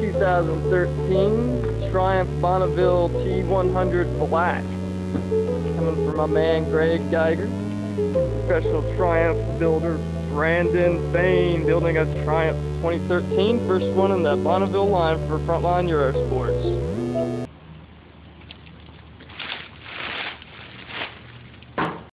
2013 Triumph Bonneville T100 Black. Coming from my man Greg Geiger. Professional Triumph builder Brandon Bain building a Triumph 2013. First one in the Bonneville line for Frontline Eurosports.